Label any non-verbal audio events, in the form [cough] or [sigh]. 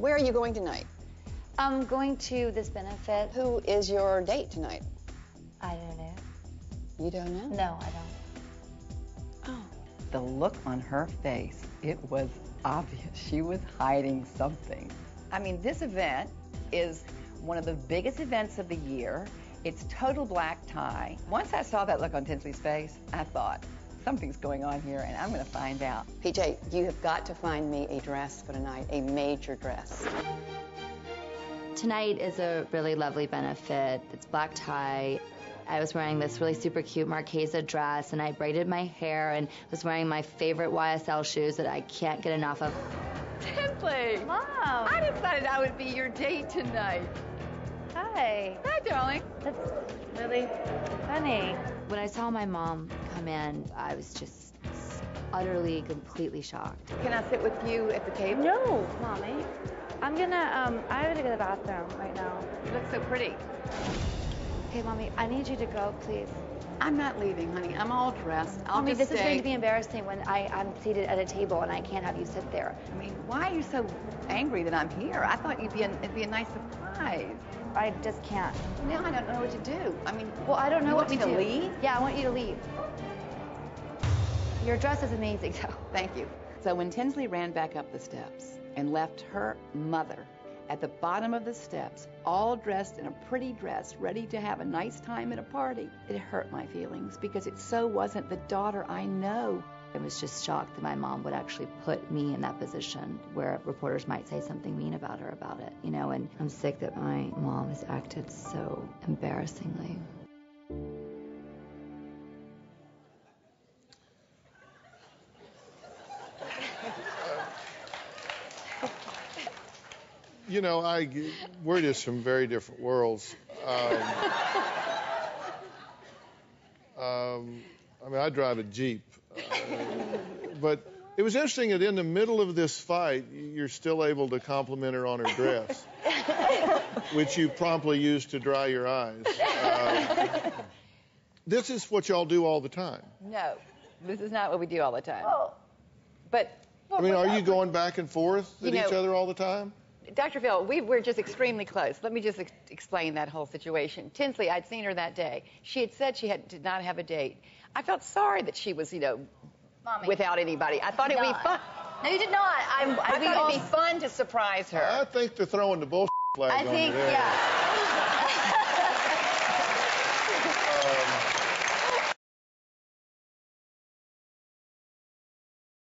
Where are you going tonight? I'm going to this benefit. Who is your date tonight? I don't know. You don't know? No, I don't. Oh. The look on her face, it was obvious. She was hiding something. I mean, this event is one of the biggest events of the year. It's total black tie. Once I saw that look on Tinsley's face, I thought, something's going on here, and I'm going to find out. PJ, you have got to find me a dress for tonight, a major dress. Tonight is a really lovely benefit. It's black tie. I was wearing this really super cute Marchesa dress, and I braided my hair and was wearing my favorite YSL shoes that I can't get enough of. Tinsley! Mom! I decided I would be your date tonight. Hi. Hi, darling. That's really funny. When I saw my mom come in, I was just utterly, completely shocked. Can I sit with you at the table? No, mommy. I'm gonna, um, I have to go to the bathroom right now. You look so pretty. Okay, mommy, I need you to go, please. I'm not leaving, honey. I'm all dressed. I'll mommy, just this is going to be embarrassing when I, I'm seated at a table and I can't have you sit there. I mean, why are you so angry that I'm here? I thought you'd be a, it'd be a nice surprise. I just can't. Now I don't know what to do. I mean, Well, I don't know You what want to me to do. leave? Yeah, I want you to leave. Your dress is amazing, though. Thank you. So when Tinsley ran back up the steps and left her mother at the bottom of the steps, all dressed in a pretty dress, ready to have a nice time at a party, it hurt my feelings because it so wasn't the daughter I know. I was just shocked that my mom would actually put me in that position where reporters might say something mean about her about it, you know, and I'm sick that my mom has acted so embarrassingly. You know, I we're just from very different worlds. Um, um, I mean, I drive a Jeep, uh, but it was interesting that in the middle of this fight, you're still able to compliment her on her dress, which you promptly used to dry your eyes. Uh, this is what y'all do all the time. No, this is not what we do all the time. Well, But I mean, are you going back and forth You at each other all the time? Dr. Phil, we were just extremely close. Let me just ex- explain that whole situation. Tinsley, I'd seen her that day. She had said she had, did not have a date. I felt sorry that she was, you know, Mommy. without anybody. I thought it'd be fun. No, you did not. I'm, I we thought all- it'd be fun to surprise her. I think they're throwing the bull flag I on think, you there. yeah. [laughs]